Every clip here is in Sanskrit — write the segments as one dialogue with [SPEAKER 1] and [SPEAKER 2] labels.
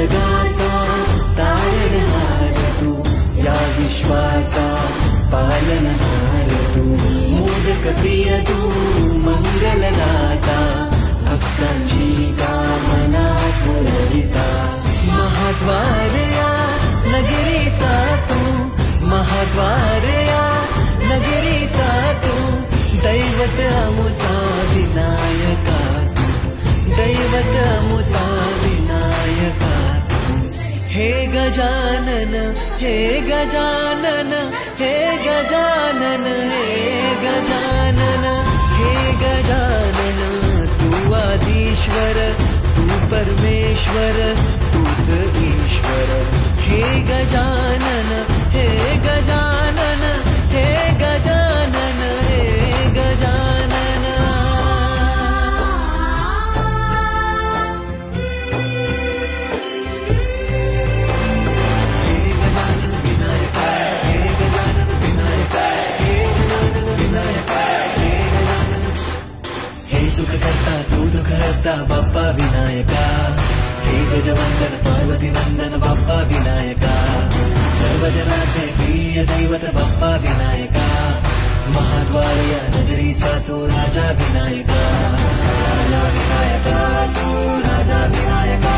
[SPEAKER 1] जगाचा तारणहार तू या विश्वाचा पालनहार तू मोदक प्रिय तू मंगलदाता भक्तांची कामना हे गजानन हे गजानन हे गजानन हे गजानन हे गजानन तू आदिश्वर तू परमेश्वर तूच ईश्वर. हे गजानन हे सुख तू दुःख हरता बाप्पा विनायका हे गजवंदन पार्वती नंदन बाप्पा विनायका सर्वजनाचे प्रिय दैवत बाप्पा विनायका महाद्वार या नगरीचा तो राजा विनायका राजा विनायका तू राजा विनायका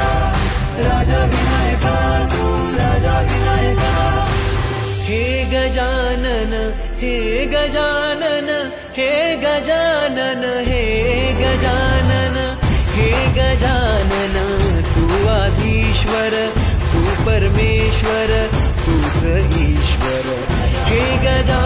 [SPEAKER 1] राजा विनायका तू राजा विनायका हे गजानन हे गजानन हे गजानन हे गजानन हे गजानन तू आधीश्वर तू परमेश्वर तूच ईश्वर. हे गजानन